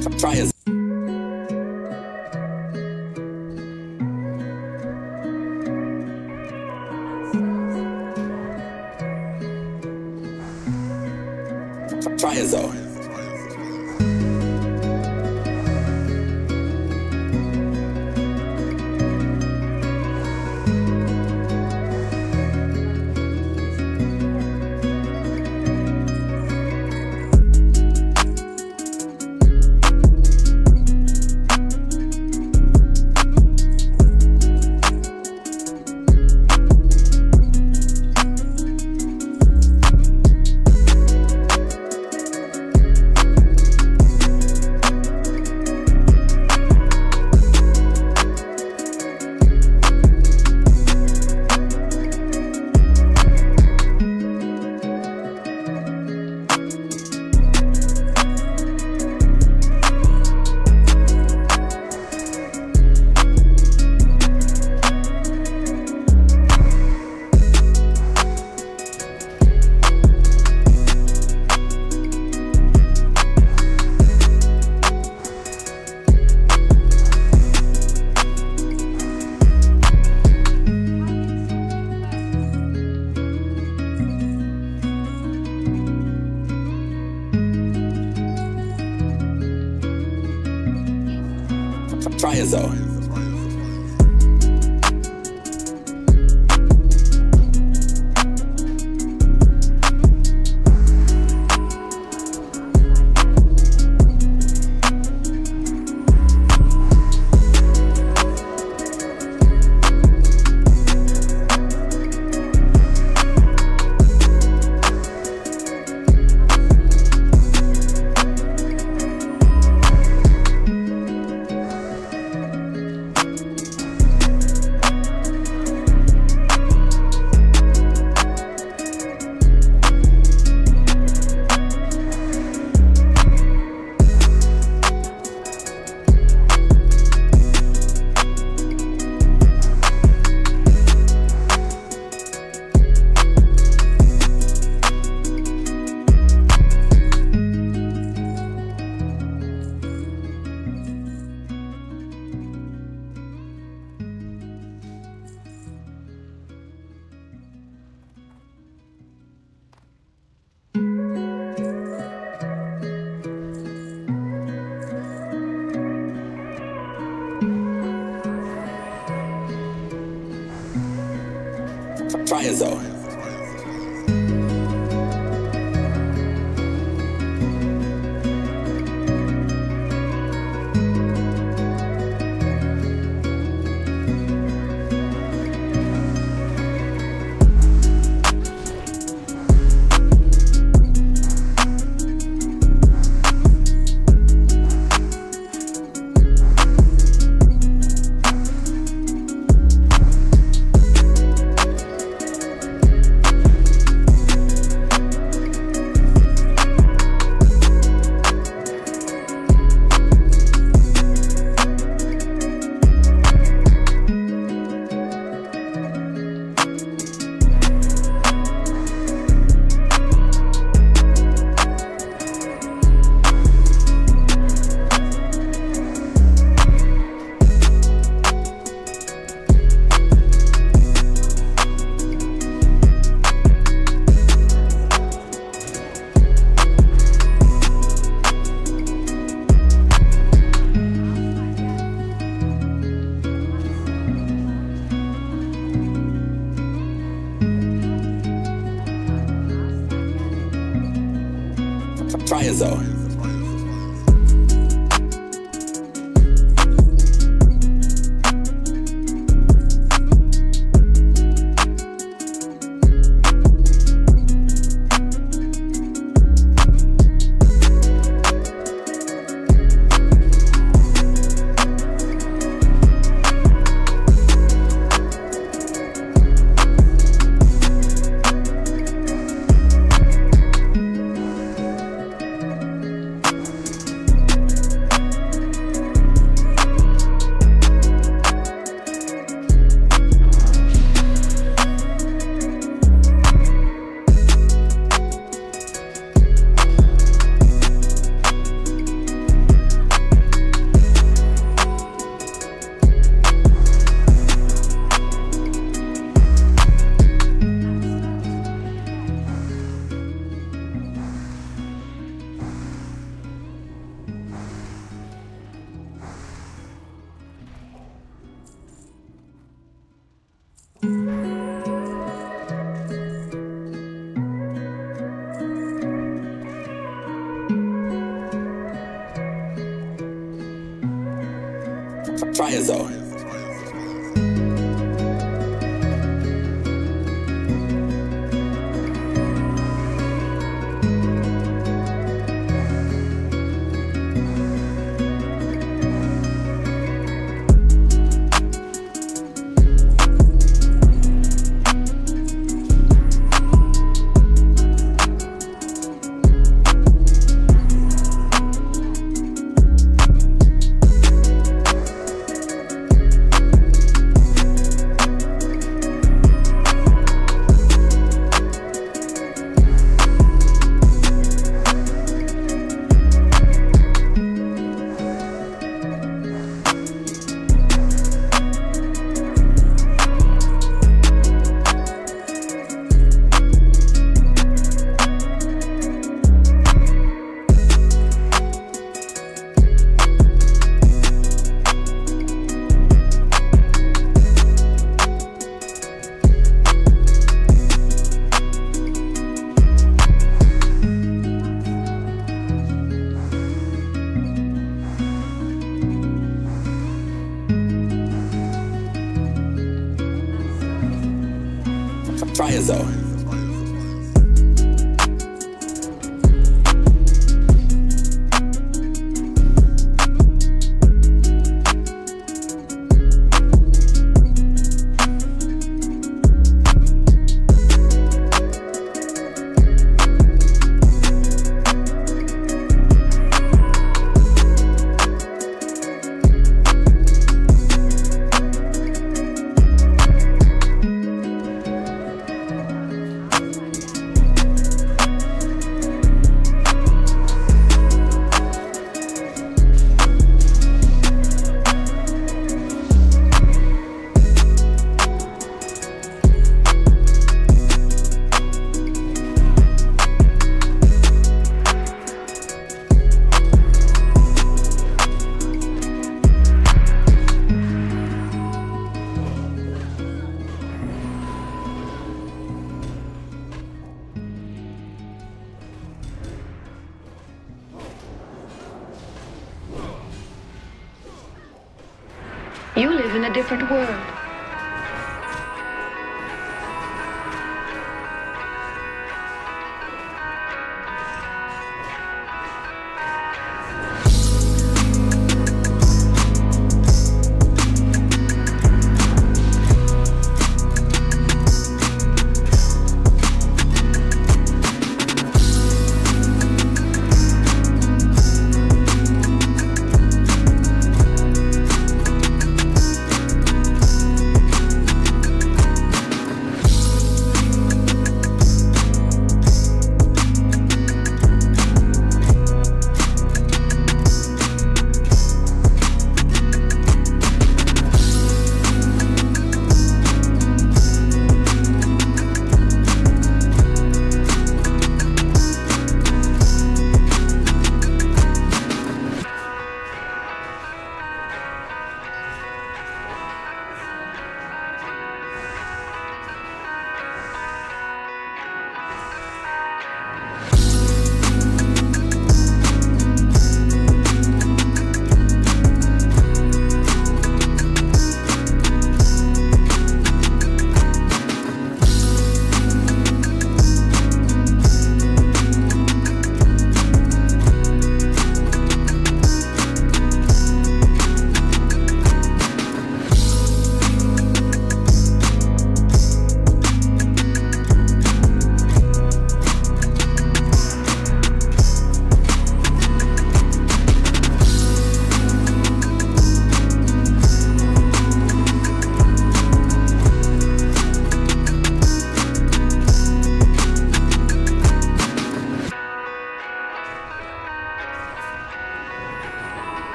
Try as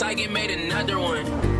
Tiger made another one.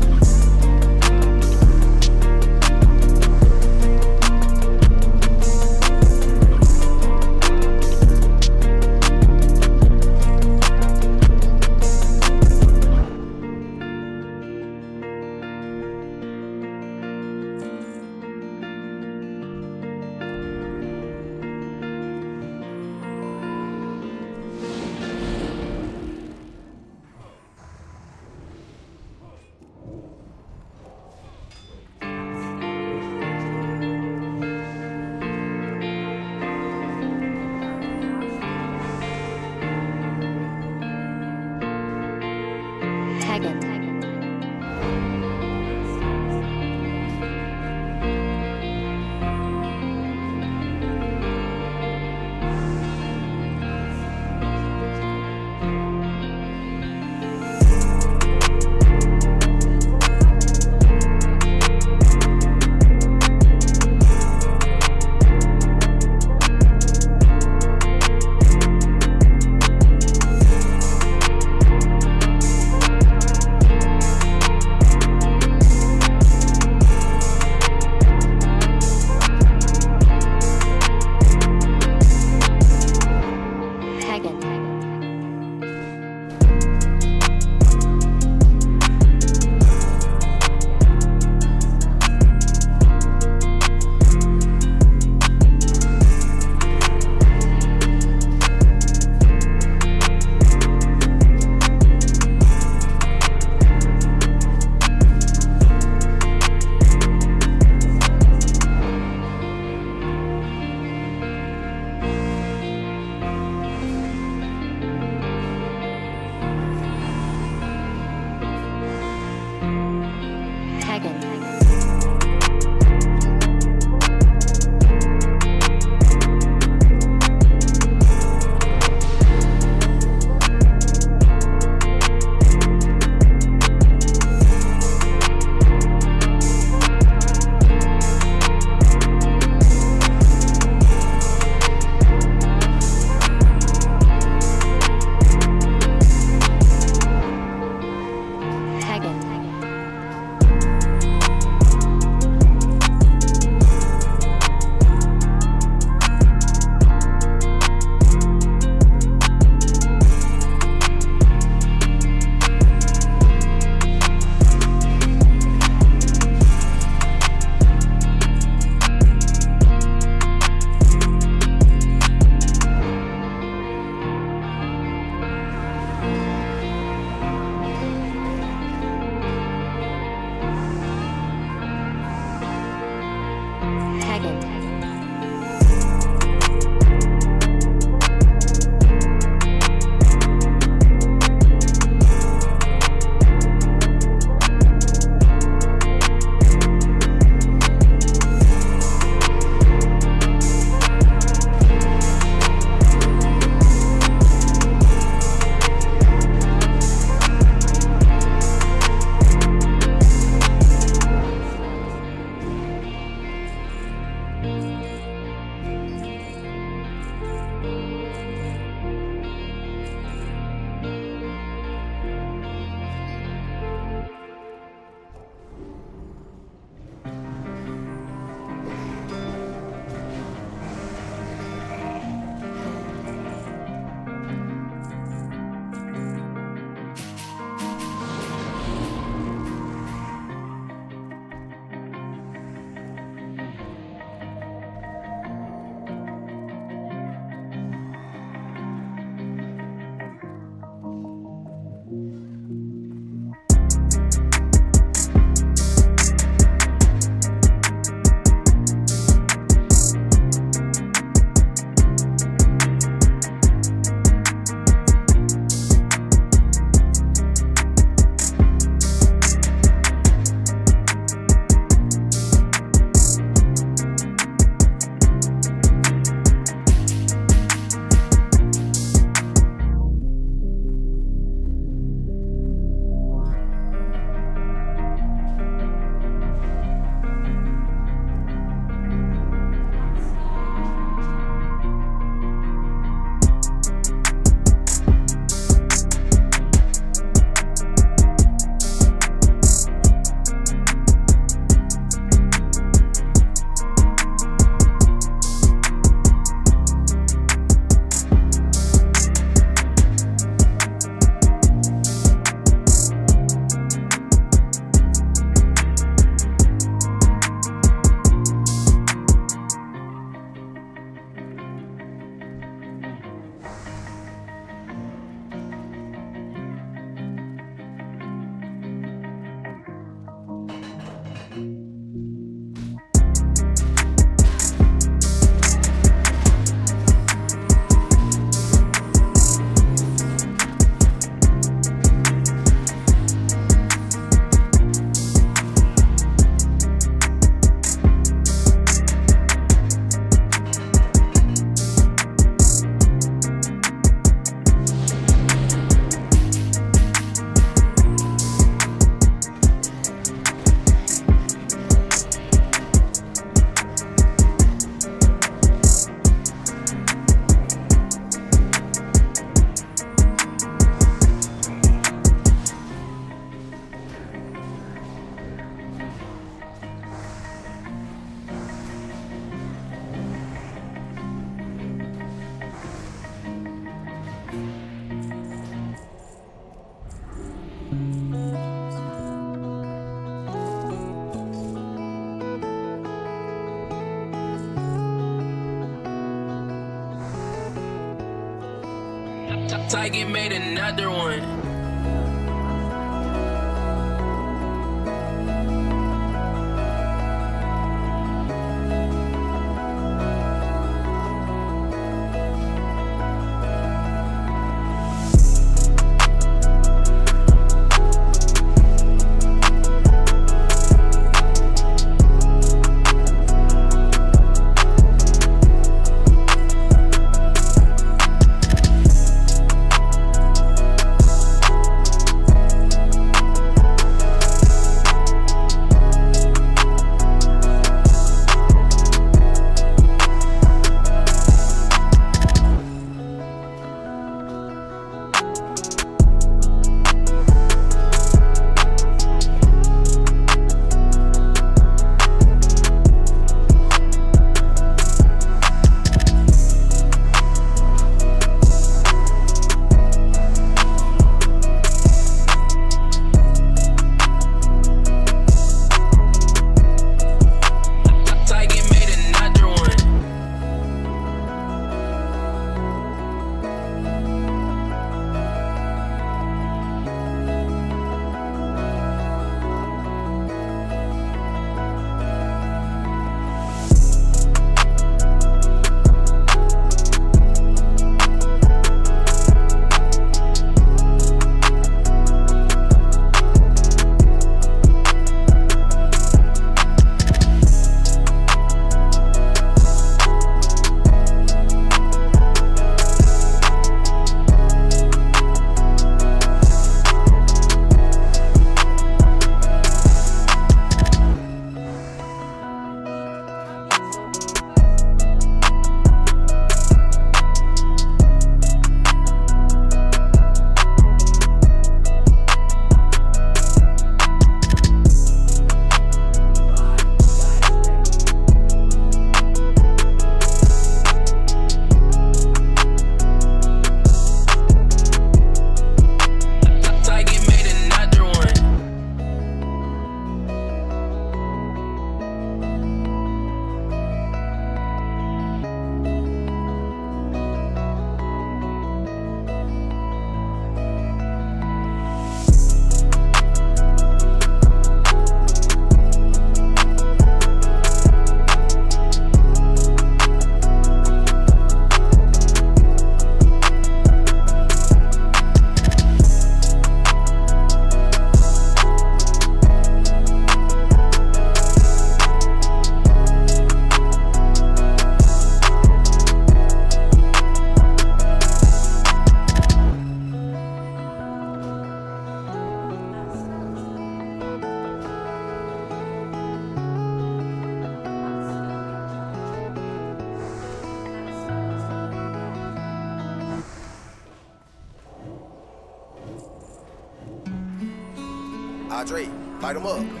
Light them up.